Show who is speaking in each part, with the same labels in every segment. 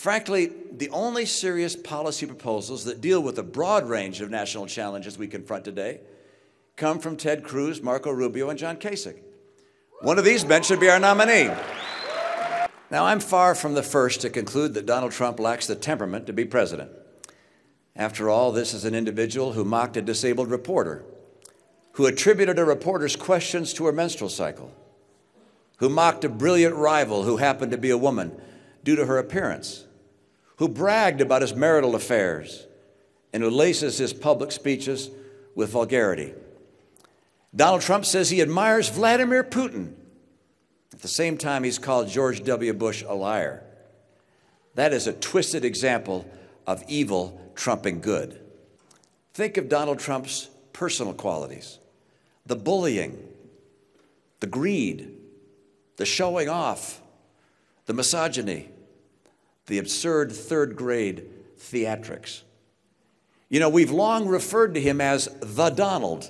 Speaker 1: Frankly, the only serious policy proposals that deal with the broad range of national challenges we confront today come from Ted Cruz, Marco Rubio, and John Kasich. One of these men should be our nominee. Now, I'm far from the first to conclude that Donald Trump lacks the temperament to be president. After all, this is an individual who mocked a disabled reporter, who attributed a reporter's questions to her menstrual cycle, who mocked a brilliant rival who happened to be a woman due to her appearance, who bragged about his marital affairs, and who laces his public speeches with vulgarity. Donald Trump says he admires Vladimir Putin. At the same time, he's called George W. Bush a liar. That is a twisted example of evil trumping good. Think of Donald Trump's personal qualities the bullying, the greed, the showing off, the misogyny, the absurd third grade theatrics. You know, we've long referred to him as the Donald.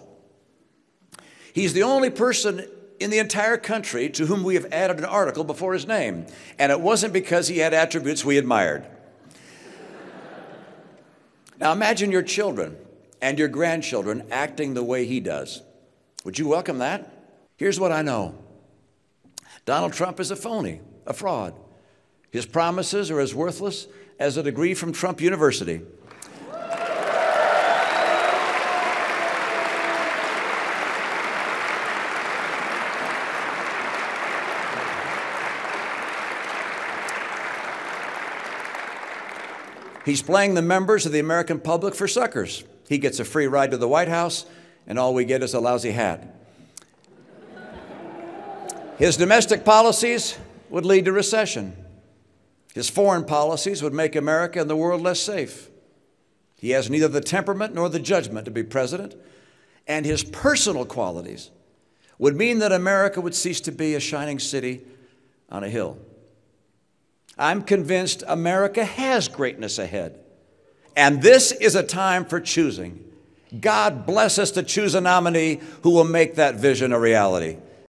Speaker 1: He's the only person in the entire country to whom we have added an article before his name, and it wasn't because he had attributes we admired. now imagine your children and your grandchildren acting the way he does. Would you welcome that? Here's what I know Donald Trump is a phony, a fraud. His promises are as worthless as a degree from Trump University. He's playing the members of the American public for suckers. He gets a free ride to the White House, and all we get is a lousy hat. His domestic policies would lead to recession. His foreign policies would make America and the world less safe. He has neither the temperament nor the judgment to be president, and his personal qualities would mean that America would cease to be a shining city on a hill. I'm convinced America has greatness ahead, and this is a time for choosing. God bless us to choose a nominee who will make that vision a reality.